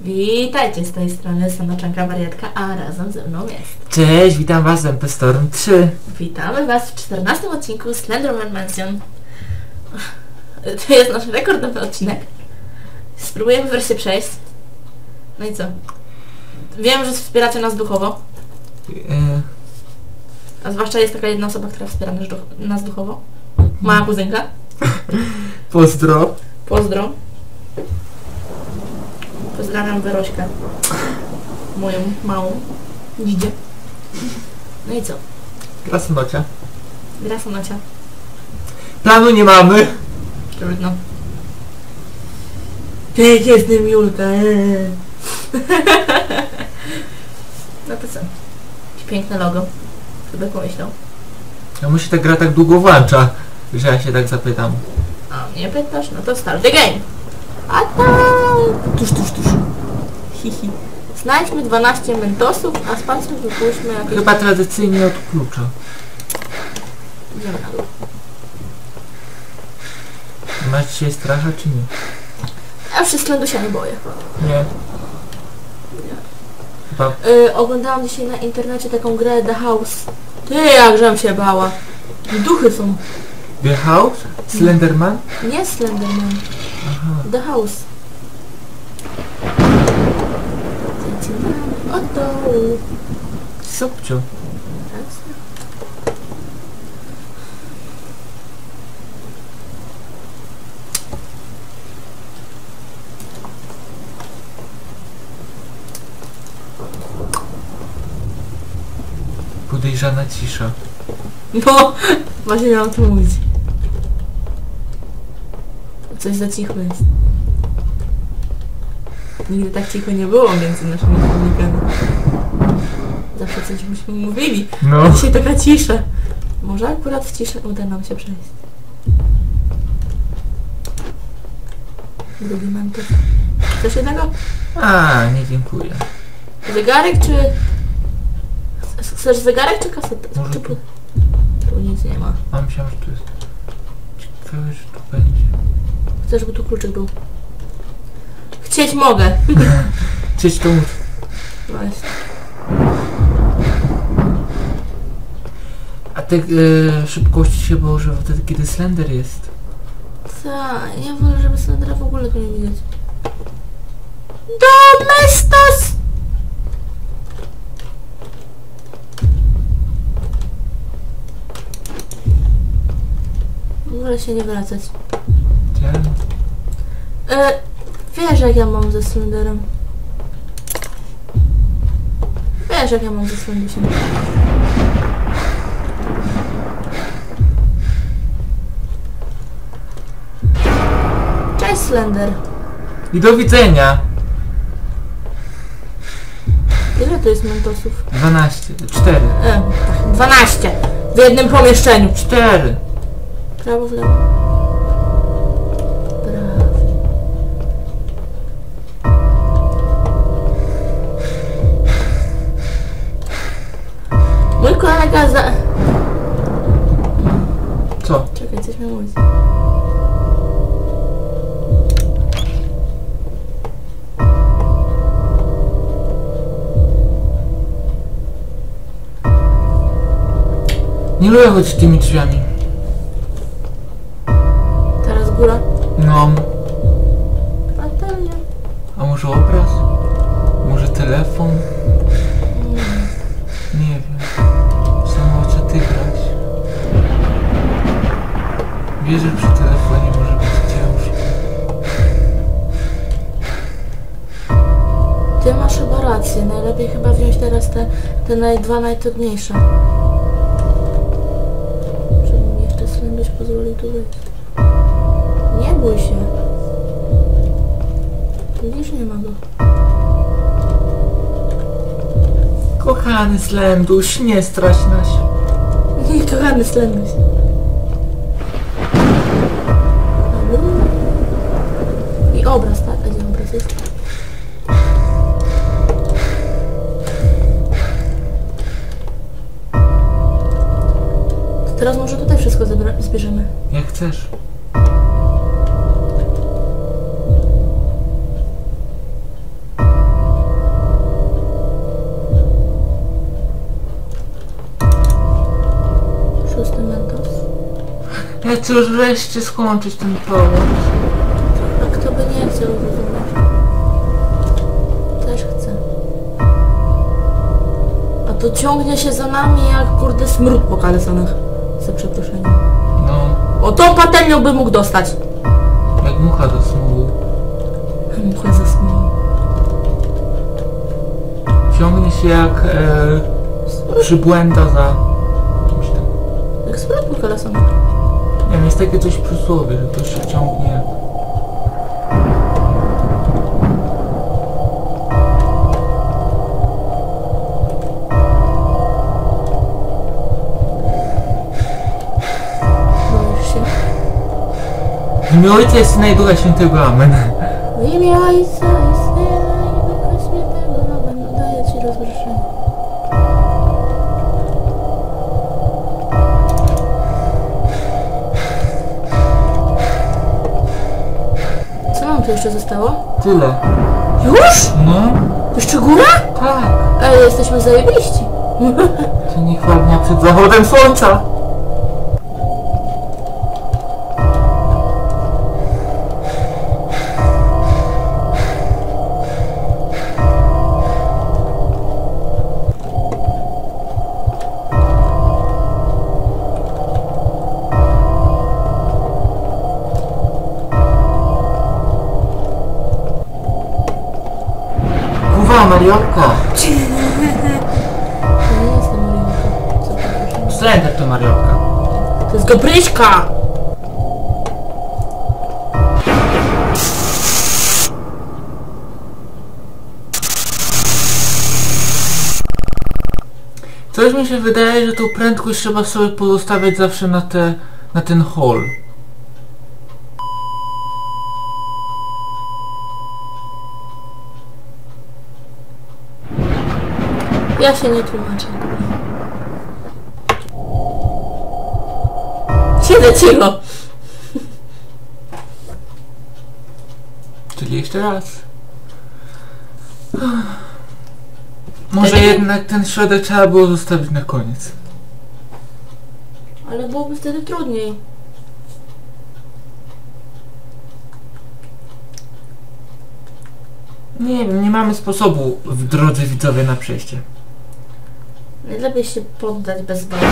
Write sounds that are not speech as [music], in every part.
Witajcie z tej strony Sanoczanka Wariatka, a razem ze mną jest. Cześć, witam was w MP Storm 3. Witamy Was w 14 odcinku Slenderman Mansion. To jest nasz rekordowy odcinek. Spróbujemy wreszcie przejść. No i co? Wiem, że wspieracie nas duchowo, E, a zwłaszcza jest taka jedna osoba, która wspiera nas, duch nas duchowo. Mała kuzynka. [laughs] pozdro. Pozdro. Pozdrawiam Werośkę. Moją małą dzidzie. No i co? Krasnocia. Gra Sonacia. Planu nie mamy. Trudno. Pięk jestem Julka. [laughs] eee. no to co? Piękne logo. Kto by pomyślał? A mu się ta gra tak długo włącza, że ja się tak zapytam. A mnie pytasz? No to start the game. Tuż, tuż, tuż. Hihi. Znajdźmy 12 mentosów, a z palcem wypuśćmy jakieś... Chyba tradycyjnie od klucza. Idziemy na dół. Masz się stracha czy nie? Ja już się się nie boję. Nie. Chyba Yy, oglądałam dzisiaj na internecie taką grę The House. Ty, jakżem się bała. Duchy są. The House? Slenderman? Nie Slenderman. Aha. The House. Od dołu. Sobcio. Podejrzana cisza. No, właśnie miałam to mówić. Coś za cicho jest. Nigdy tak cicho nie było między naszymi komunikami. Zawsze coś byśmy mówili. A No. dzisiaj taka cisza. Może akurat w ciszę uda nam się przejść. Drugi mentor. Chcesz jednego? A, nie dziękuję. Zegarek czy... Chcesz zegarek czy kasetę? Może Czy tu. Tu nic nie ma. A myślałem, że tu jest... Ciekawe, że tu będzie. Chcę, żeby tu kluczyk był. Chcieć mogę. [laughs] Cześć, to mów. Właśnie. A te e, szybkości się położyły wtedy, kiedy Slender jest. Tak, ja wolę, żeby Sandra w ogóle go nie widać. Domestos! Wolę się nie wracać. Ten. E, wiesz jak ja mam ze Slenderem. Wiesz jak ja mam ze Slendusiem. Cześć Slender. I do widzenia! Ile to jest mentosów? 12. 4. E, tak, 12 w jednym pomieszczeniu. 4. Prawo, w lewo. Mój kolega za... Co? Czekaj, coś miał mówić. Nie lubię chodzić tymi drzwiami. Teraz góra. No. Patelnia. A może obraz? Może telefon? Wiesz, że przy telefonie może być ciężko. Ty masz chyba rację. Najlepiej chyba wziąć teraz te, te naj, dwa najtrudniejsze. Czy mi jeszcze Slenduś pozwoli tu wyjść? Nie bój się. Widzisz, nie ma go. Kochany Slenduś, nie straś nas. Nie, [laughs] kochany Slenduś. obraz, tak? A gdzie obraz jest? To teraz może tutaj wszystko zbierzemy. Jak chcesz. Szósty mentos. Ja chcę już wreszcie skończyć ten problem. A kto by nie chciał rozumieć? Też chcę. A to ciągnie się za nami jak kurde smród po kalesonach. Za przeproszeniem. No, O tą patelnią by mógł dostać. jak mucha do smugu. Mucha za smród. Ciągnie się jak e, przybłęda za kimś tam. Jak smród po kalesonach. Nie wiem, jest takie coś przysłowie, że to się ciągnie. Boisz W imię Ojca i Syna i Ducha Świętego. Amen. W imię Ojca i Syna i Ducha Świętego Amen. Daję Ci rozgrzeszenie. Co nam tu jeszcze zostało? Tyle. Już? No, Jeszcze góra? tak. Ej, jesteśmy zajebiści. To nie chwalnia przed zachodem słońca. Kurwa, Mariolko. To nie jest ta Mariolka. Co przepraszam. Slender to Mariolka. To jest Gabryśka! Coś mi się wydaje, że tą prędkość trzeba sobie pozostawiać zawsze na, te, na ten hall. Ja się nie tłumaczę. Siedzę cicho. Czyli jeszcze raz. Może Wtedy- jednak ten środek trzeba było zostawić na koniec. Ale byłoby wtedy trudniej. Nie wiem, nie mamy sposobu w drodze widzowie na przejście. Najlepiej się poddać bez walki.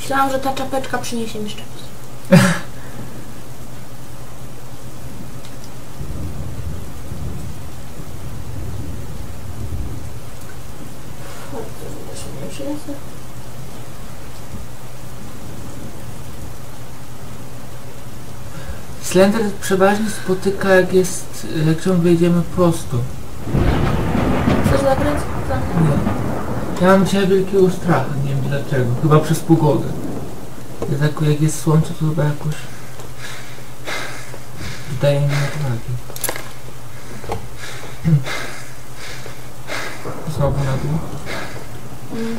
Myślałam, że ta czapeczka przyniesie mi szczęście. [laughs] Slender przeważnie spotyka jak jest, jak ciągle jedziemy prosto. Chcesz zagrać? Tak. Nie. Ja mam dzisiaj wielkiego strachu, nie wiem dlaczego. Chyba przez pogodę. Jest jako, jak jest słońce, to chyba jakoś dodaje mi odwagi. [clears throat] Znowu na dół. Mm.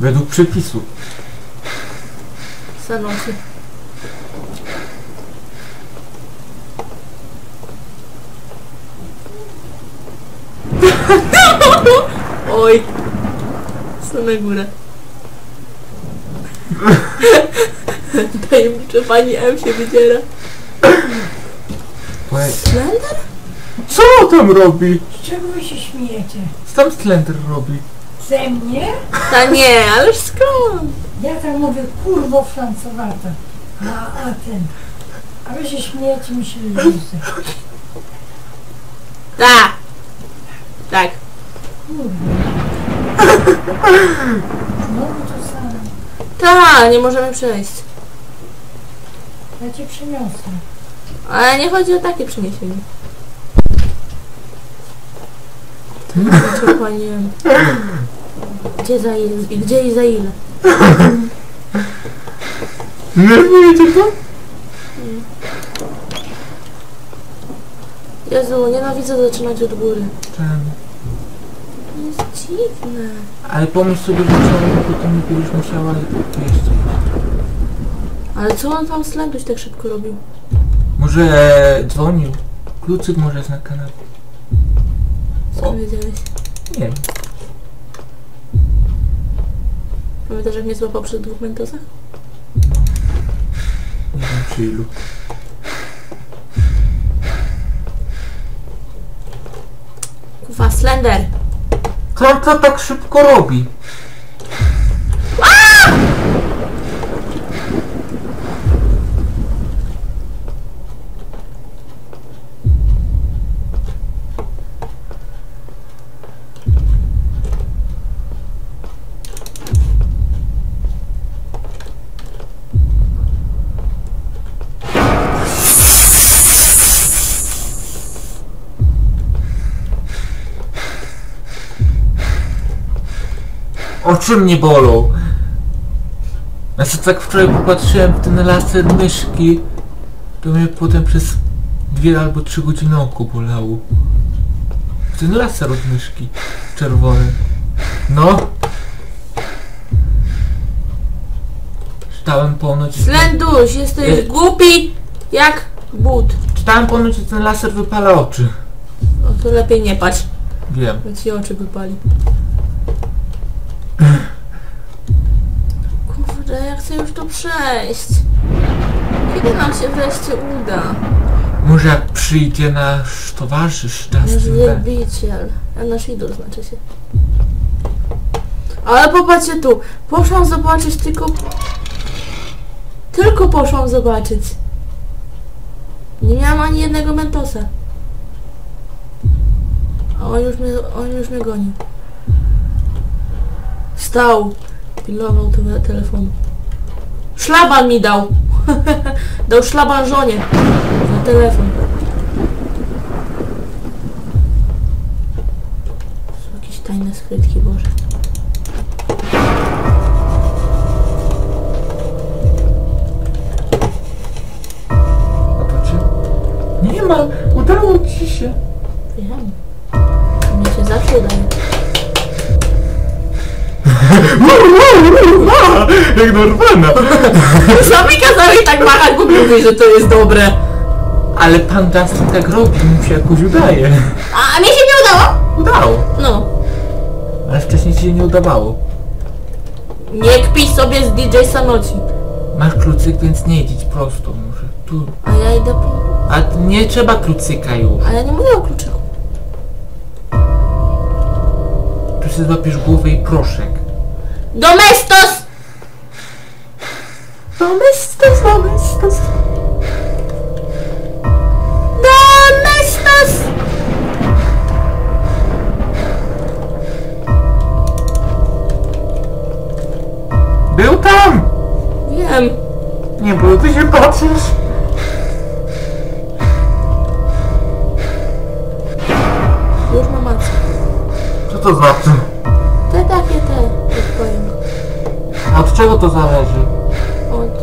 Według przepisu. Zanosi. [laughs] Oj. Same górę. [laughs] Tajemniczo pani M się wydziera. Slender? Co on tam robi? Z czego wy się śmiejecie? Co tam Slender robi? Ze mnie? Ta nie, ależ skąd? Ja tak mówię, kurwo francowata. A, a ten. A wy się śmiejecie, mi się. Tak. Tak. Znowu to samo. Ta, nie możemy przejść. Ja cię przeniosę. Ale nie chodzi o takie przeniesienie. Co pani M? Gdzie za ile? I gdzie i za ile? Nerwujecie to? Jezu, nienawidzę zaczynać od góry. Czemu? To jest dziwne. Ale pomyśl sobie, że ciągle ty nie będziesz musiała jeszcze Ale co on tam slęduś tak szybko robił? Może e, dzwonił. Kluczyk może jest na kanapie. Co wiedziałeś? Nie wiem. Pamiętasz jak mnie złapał przy dwóch mentosach? Nie wiem przy ilu. Slender! Co to tak szybko robi? Oczy mnie bolą. Znaczy tak wczoraj popatrzyłem w ten laser myszki, to mnie potem przez dwie albo trzy godziny oko bolało. Ten laser od myszki. Czerwony. No. Czytałem ponoć... Slenduś, jesteś Y- głupi jak but. Czytałem ponoć, że ten laser wypala oczy. O, to lepiej nie patrz, Wiem. bo ci oczy wypali. Kurde, ja chcę już to przejść. Kiedy nam się wreszcie uda? Może jak przyjdzie nasz towarzysz Nasz Justin B. wielbiciel. A nasz idol znaczy się. Ale popatrzcie tu. Poszłam zobaczyć tylko... Tylko poszłam zobaczyć. Nie miałam ani jednego mentosa. A on już mnie, on już mnie goni. Stał. Pilnował te telefonu. Szlaban mi dał. [laughs] dał szlaban żonie. Za telefon. Są jakieś tajne skrytki, Boże. Nie ma, udało ci się. Wiem. Mnie się zawsze udaje. [laughs] Jak normalna. Sami kazali tak machać, bo mówi, że to jest dobre. Ale pan Justin tak robi, mu się jakoś udaje. A, a mnie się nie udało? Udało. No. Ale wcześniej ci się nie udawało. Nie kpij sobie z DJ Sanoci. Masz klucyk, więc nie idź prosto może. Tu. A ja idę po... A t- nie trzeba klucyka już. A ja nie mówię o kluczyku. Tu sobie złapiesz głowę i proszek. Domestos! Domestos, domestos. Domestos! Był tam! Wiem. Nie, bo ty się patrzysz. Już mam mackę. Co to znaczy? Czego to zależy? Od...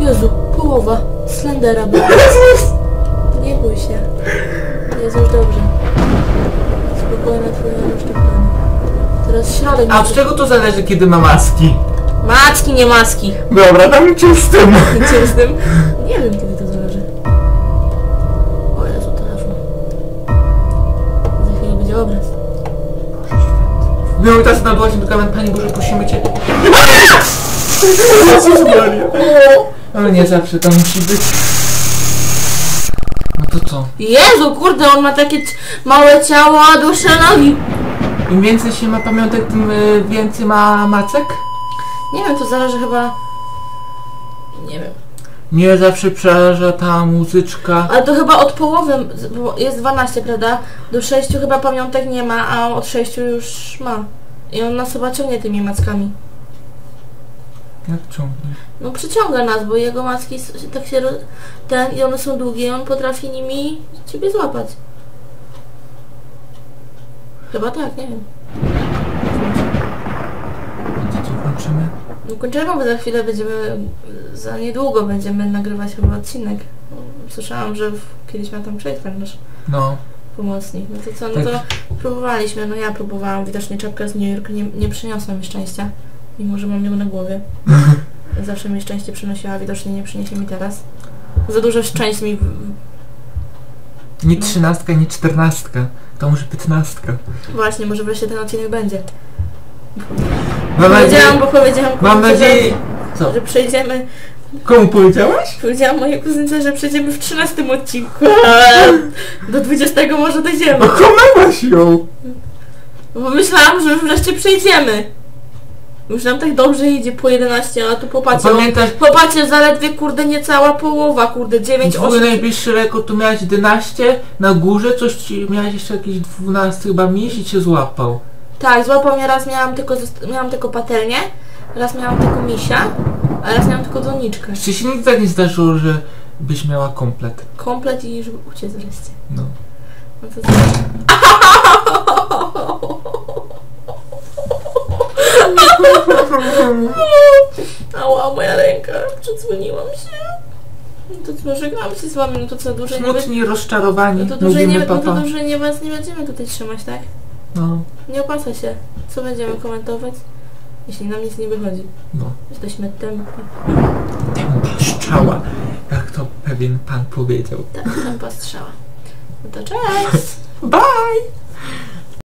Jezu, połowa. Slendera była. Nie bój się. Jest już dobrze. Spokojna twoja planu. Teraz środek. A od czego to zależy, kiedy ma maski? Macki, nie maski. Dobra, dam cię z tym. Co z tym? Nie wiem kiedy Miałem teraz na dłoń do kamen, Panie Boże, prosimy Cię. Jezus Maria. Ale nie zawsze to musi być. No to co? Jezu, kurde, on ma takie małe ciało, a dłuższe nogi. Im więcej się ma pamiątek, tym y, więcej ma macek? Nie wiem, to zależy chyba... Nie zawsze przeraża ta muzyczka. Ale to chyba od połowy, bo jest 12, prawda? Do 6 chyba pamiątek nie ma, a od 6 już ma. I on nas chyba ciągnie tymi mackami. Jak ciągnie? No przyciąga nas, bo jego macki tak się... Ten, i one są długie i on potrafi nimi ciebie złapać. Chyba tak, nie wiem. A to co, kończymy? No bo za chwilę będziemy, za niedługo będziemy nagrywać chyba odcinek. Słyszałam, że kiedyś miał tam przejść ten nasz No. pomocnik. No to co, no to próbowaliśmy, no ja próbowałam, widocznie czapka z New York nie, nie przyniosła mi szczęścia, mimo że mam ją na głowie. [laughs] Zawsze mi szczęście przynosiła, widocznie nie przyniesie mi teraz. Za dużo szczęść mi... Nie trzynastka, nie czternastka. To może piętnastka. Właśnie, może wreszcie ten odcinek będzie. Mam Powiedziałam, bo powiedziałam Mam nadzieję... Co? że, przejdziemy... Komu powiedziałaś? Powiedziałam mojej kuzynce, że przejdziemy w 13 odcinku. [laughs] Do 20 może dojdziemy. Okłamałaś ją! Bo myślałam, że już wreszcie przejdziemy. Już nam tak dobrze idzie po 11, a tu popatrzcie. Pamiętasz, Popatrzcie, zaledwie kurde niecała połowa, kurde 9, twój 8. najbliższy rekord tu miałeś 11, na górze coś ci, miałeś jeszcze jakieś 12 chyba miś i cię złapał. Tak, złapał mnie raz, miałam tylko, miałam tylko patelnię, raz miałam tylko misia, a raz miałam tylko doniczkę. Czy się nigdy tak nie zdarzyło, że byś miała komplet? Komplet i żeby uciec wreszcie. No. No to co? Ała, moja ręka, przedzwoniłam się. No to co, żegnam się z wami, no to co, dłużej nie, be- Smutni, rozczarowani, no to dłużej nie, mówimy no to papa. dłużej nie, was nie będziemy tutaj trzymać, tak? No, Nie opłaca się. Co będziemy komentować? Jeśli nam nic nie wychodzi. no. Jesteśmy tempi. Tempa strzała, jak to pewien pan powiedział. Tak, tempa strzała. No to cześć! [laughs] Bye!